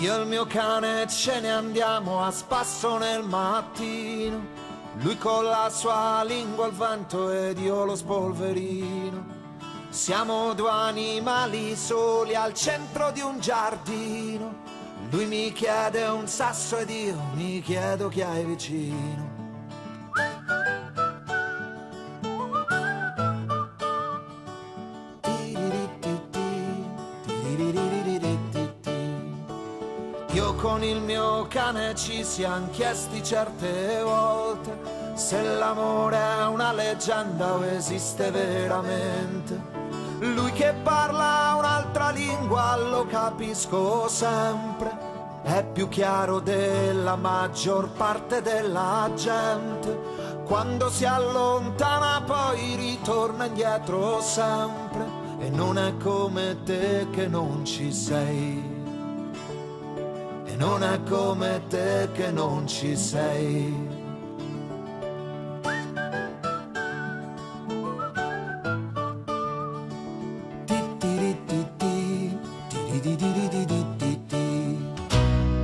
Io e il mio cane ce ne andiamo a spasso nel mattino. Lui con la sua lingua al vento ed io lo spolverino. Siamo due animali soli al centro di un giardino. Lui mi chiede un sasso ed io mi chiedo chi hai vicino. Io con il mio cane ci siamo chiesti certe volte se l'amore è una leggenda o esiste veramente. Lui che parla un'altra lingua lo capisco sempre, è più chiaro della maggior parte della gente. Quando si allontana poi ritorna indietro sempre e non è come te che non ci sei. Non è come te che non ci sei.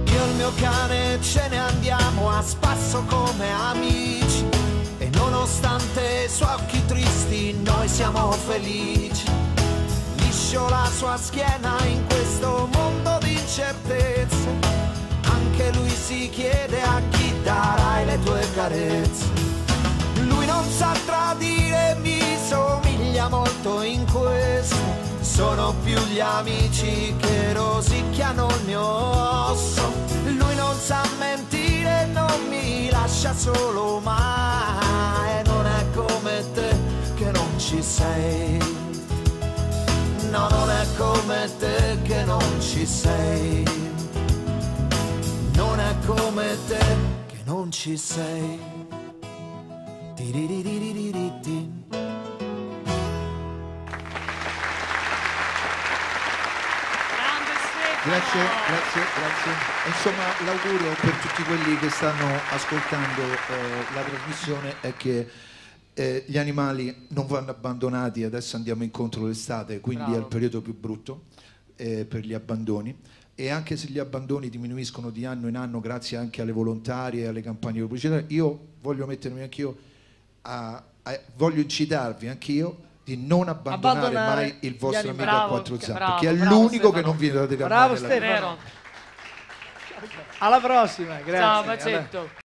Io il mio cane ce ne andiamo a spasso come amici e nonostante i suoi occhi tristi noi siamo felici. Liscio la sua schiena in questo mondo di incertezze, anche lui si chiede a chi darai le tue carezze. Lui non sa tradire, mi somiglia molto in questo. Sono più gli amici che rosicchiano il mio osso. Lui non sa mentire, non mi lascia solo mai. Non è come te che non ci sei. No, non è come te che non ci sei. Come te che non ci sei. Grazie, grazie, grazie. Insomma, l'augurio per tutti quelli che stanno ascoltando eh, la trasmissione è che eh, gli animali non vanno abbandonati, adesso andiamo incontro l'estate, quindi è il periodo più brutto eh, per gli abbandoni. E anche se gli abbandoni diminuiscono di anno in anno grazie anche alle volontarie e alle campagne pubblicitarie, io voglio mettermi anch'io a, a- voglio incitarvi anch'io di non abbandonare, Abbandonare mai il vostro amico a Bravo, quattro zampe, bravo, che è l'unico che non viene da Bravo. Stefano. Alla prossima, grazie. Ciao Alla-.